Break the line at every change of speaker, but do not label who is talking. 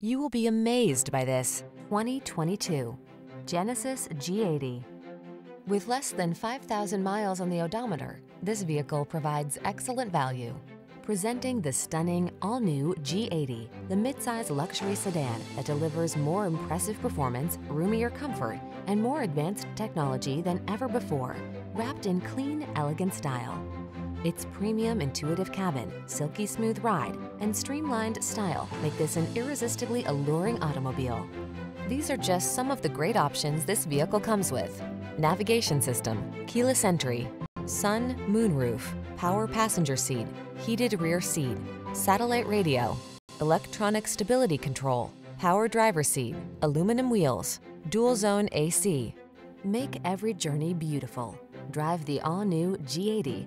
You will be amazed by this 2022 Genesis G80. With less than 5,000 miles on the odometer, this vehicle provides excellent value. Presenting the stunning, all-new G80, the midsize luxury sedan that delivers more impressive performance, roomier comfort, and more advanced technology than ever before, wrapped in clean, elegant style. Its premium intuitive cabin, silky smooth ride, and streamlined style make this an irresistibly alluring automobile. These are just some of the great options this vehicle comes with. Navigation system, keyless entry, sun, moonroof, power passenger seat, heated rear seat, satellite radio, electronic stability control, power driver seat, aluminum wheels, dual zone AC. Make every journey beautiful. Drive the all-new G80